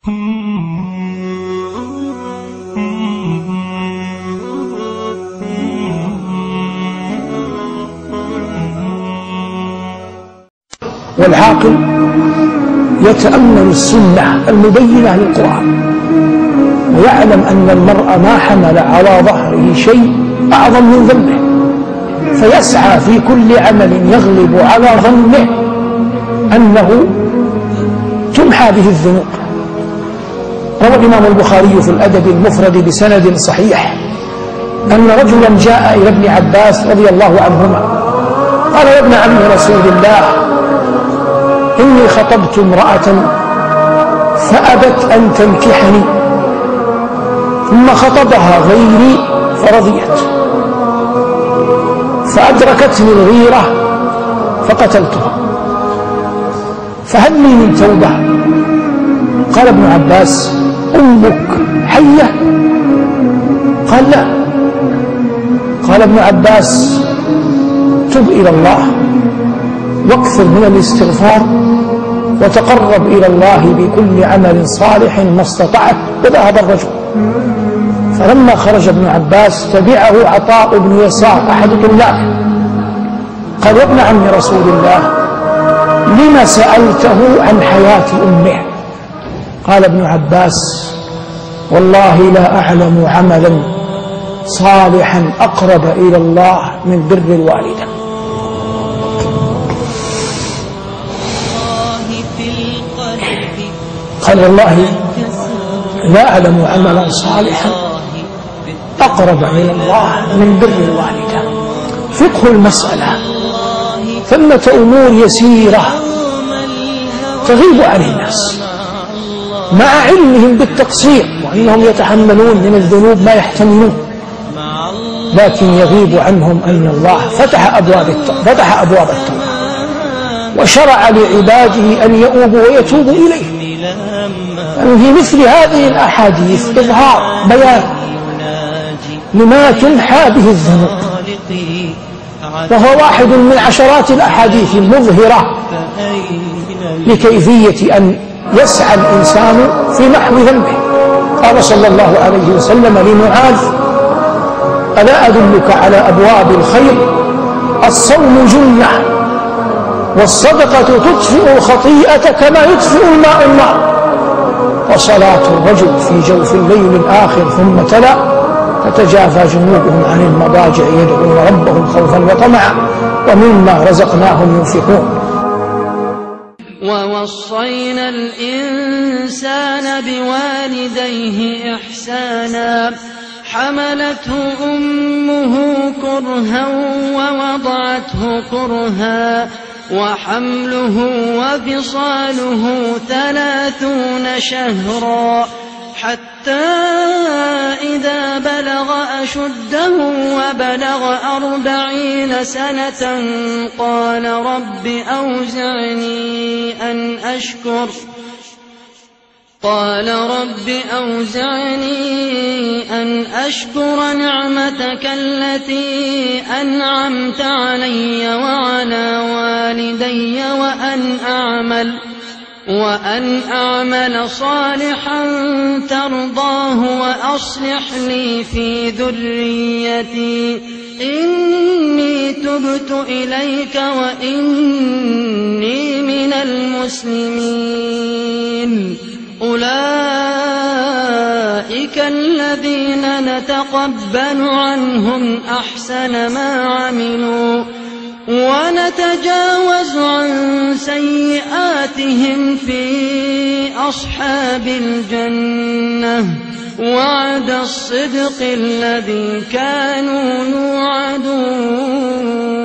والعاقل يتأمل السنة المبينة للقرآن ويعلم أن المرء ما حمل على ظهره شيء أعظم من ذنبه فيسعى في كل عمل يغلب على ظنه أنه تمحى به الذنوب. روى الإمام البخاري في الأدب المفرد بسند صحيح. أن رجلا جاء إلى ابن عباس رضي الله عنهما. قال يا ابن عم رسول الله إني خطبت امرأة فأبت أن تنكحني ثم خطبها غيري فرضيت. فأدركتني الغيرة فقتلتها. فهل لي من توبة؟ قال ابن عباس أمك. حية. قال لا. قال ابن عباس تب إلى الله. وأكثر من الاستغفار وتقرب إلى الله بكل عمل صالح ما استطعت. وذهب الرجل. فلما خرج ابن عباس تبعه عطاء بن يسار أحد طلابه قال ابن عم رسول الله لم سألته عن حياة أمه؟ قال ابن عباس والله لا أعلم عملا صالحا أقرب إلى الله من بر الوالدة. قال والله لا أعلم عملا صالحا أقرب إلى الله من بر الوالدة. فقه المسألة ثمة أمور يسيرة تغيب عن الناس. مع علمهم بالتقصير وأنهم يتحملون من الذنوب ما يحتملون. لكن يغيب عنهم أن الله فتح أبواب التوبة فتح أبواب التوبة. وشرع لعباده أن يؤوبوا ويتوبوا إليه. يعني في مثل هذه الأحاديث إظهار بيان لما تمحى به الذنوب. وهو واحد من عشرات الأحاديث المظهرة لكيفية أن يسعى الإنسان في محو ذنبه. قال صلى الله عليه وسلم لمعاذ ألا أدلك على أبواب الخير؟ الصوم جنة والصدقة تطفئ الخطيئة كما يطفئ الماء النار. وصلاة الرجل في جوف الليل الآخر ثم تلا تتجافى جنوبهم عن المضاجع يدعون ربهم خوفا وطمعا ومما رزقناهم ينفقون. ووصينا الإنسان بوالديه إحسانا. حملته أمه كرها ووضعته كرها. وحمله وفصاله ثلاثون شهرا حتى إذا بلغ أشده وبلغ أربعين سنة قال رب أوزعني أن أشكر. قال رب أوزعني أن أشكر نعمتك التي أنعمت علي وعلى والدي وأن أعمل. وأن أعمل صالحا ترضاه وأصلح لي في ذريتي. إني تبت إليك وإني من المسلمين. أولئك الذين نتقبل عنهم أحسن ما عملوا. ونتجاوز عن سيئاتهم في أصحاب الجنة. وعد الصدق الذي كانوا يوعدون.